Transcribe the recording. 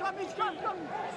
Come, come, come.